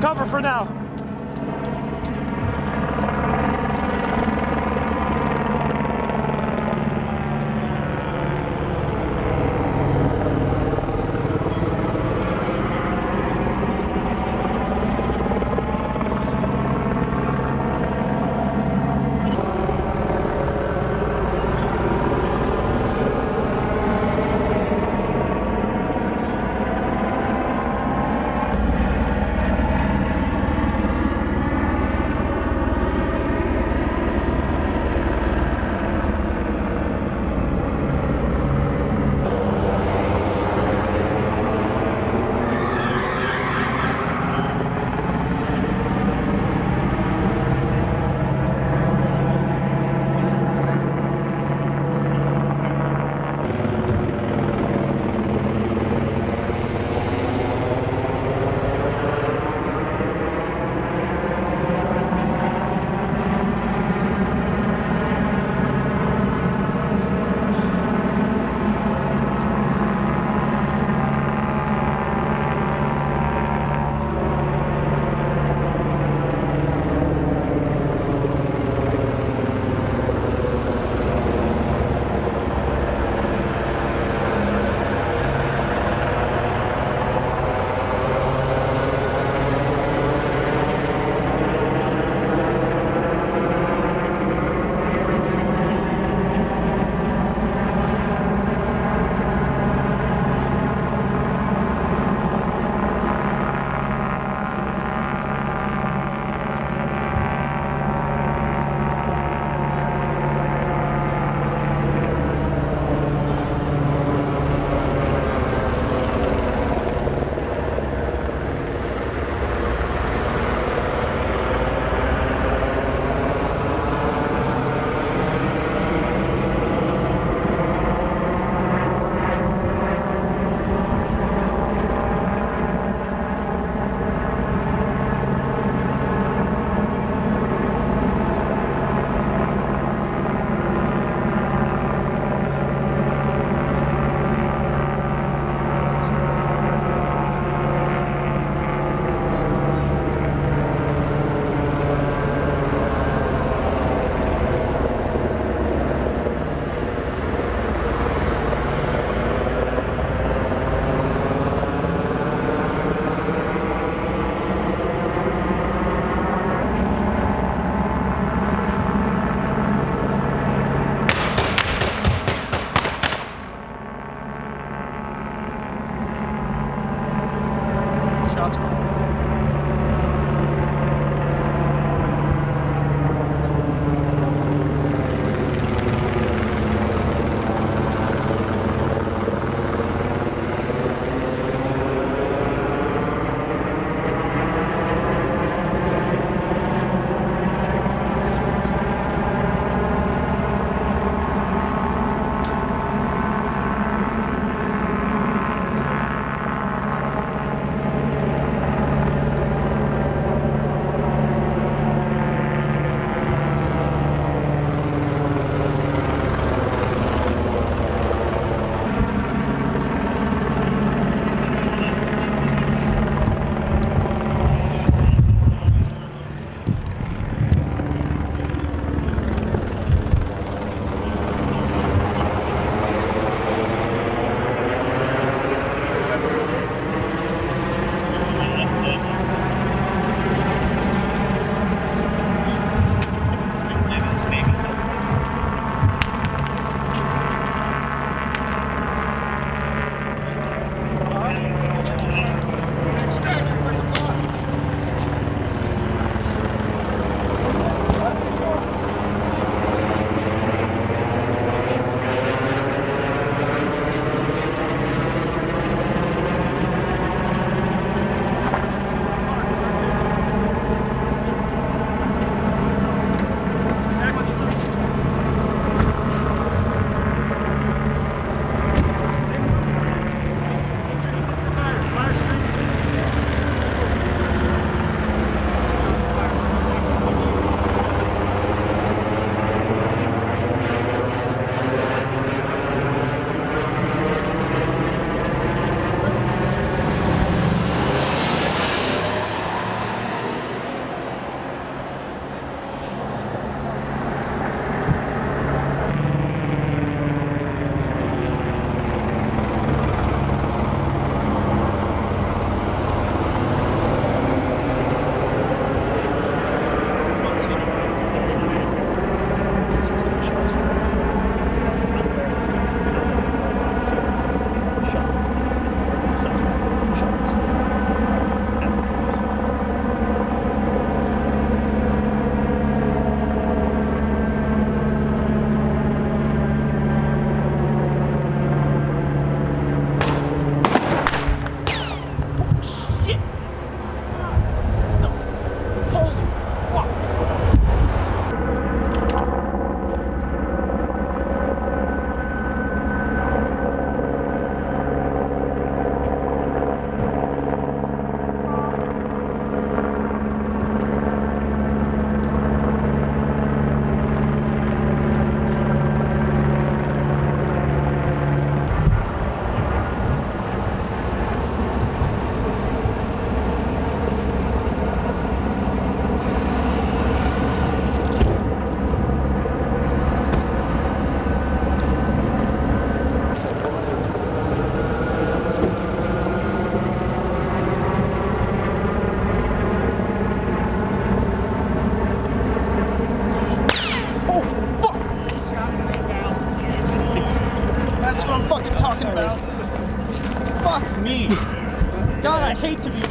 Cover for now.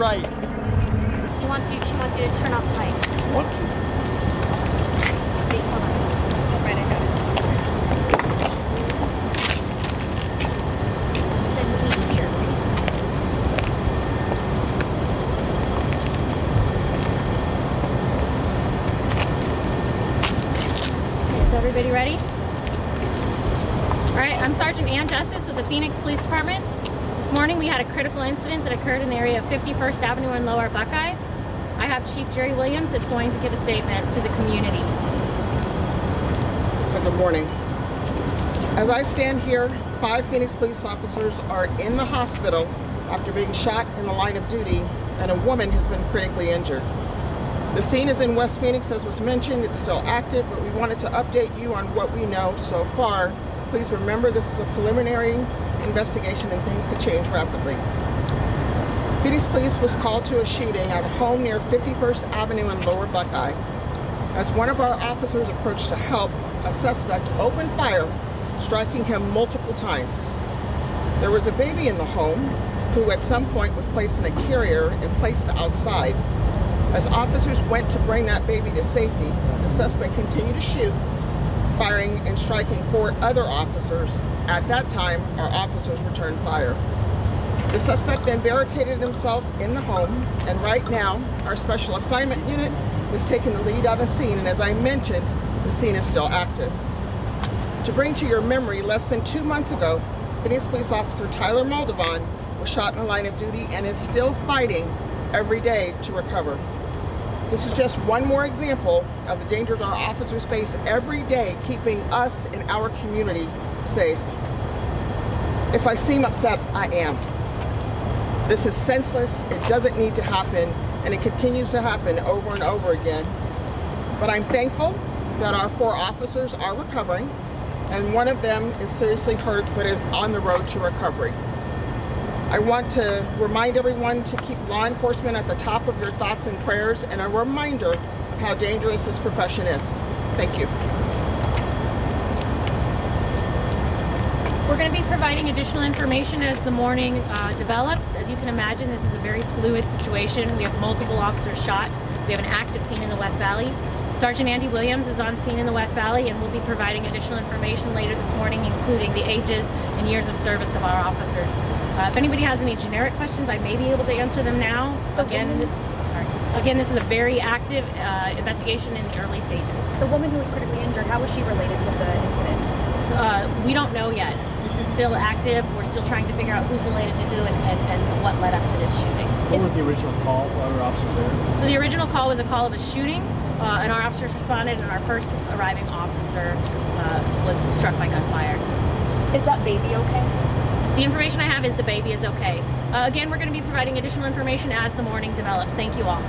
Right. He wants you. She wants you to turn off the light. What? Wait, hold on. Oh, right, I got it. Then meet here. Okay, is everybody ready? All right, I'm Sergeant Ann Justus with the Phoenix Police Department. Morning we had a critical incident that occurred in the area of 51st Avenue in Lower Buckeye. I have Chief Jeri Williams that's going to give a statement to the community. So good morning. As I stand here, five Phoenix police officers are in the hospital after being shot in the line of duty, and a woman has been critically injured. The scene is in West Phoenix, as was mentioned. It's still active, but we wanted to update you on what we know so far. Please remember this is a preliminary investigation and things could change rapidly. Phoenix Police was called to a shooting at a home near 51st Avenue in Lower Buckeye. As one of our officers approached to help, a suspect opened fire, striking him multiple times. There was a baby in the home who at some point was placed in a carrier and placed outside. As officers went to bring that baby to safety, the suspect continued to shoot, firing and striking four other officers. At that time, our officers returned fire. The suspect then barricaded himself in the home, and right now, our special assignment unit is taking the lead on the scene, and as I mentioned, the scene is still active. To bring to your memory, less than two months ago, Phoenix Police Officer Tyler Moldovan was shot in the line of duty and is still fighting every day to recover. This is just one more example of the dangers our officers face every day, keeping us and our community safe. If I seem upset, I am. This is senseless, it doesn't need to happen, and it continues to happen over and over again. But I'm thankful that our four officers are recovering, and one of them is seriously hurt but is on the road to recovery. I want to remind everyone to keep law enforcement at the top of your thoughts and prayers, and a reminder of how dangerous this profession is. Thank you. We're going to be providing additional information as the morning uh, develops. As you can imagine, this is a very fluid situation. We have multiple officers shot. We have an active scene in the West Valley. Sergeant Andy Williams is on scene in the West Valley and will be providing additional information later this morning, including the ages and years of service of our officers. Uh, if anybody has any generic questions, I may be able to answer them now. Again, sorry. Again, this is a very active uh, investigation in the early stages. The woman who was critically injured, how was she related to the incident? Uh, we don't know yet. This is still active. We're still trying to figure out who's related to who and, and, and what led up to this shooting. What was the original call? Why were officers there? So the original call was a call of a shooting, uh, and our officers responded, and our first arriving officer uh, was struck by gunfire. Is that baby okay? The information I have is the baby is okay. Uh, again, we're going to be providing additional information as the morning develops. Thank you all.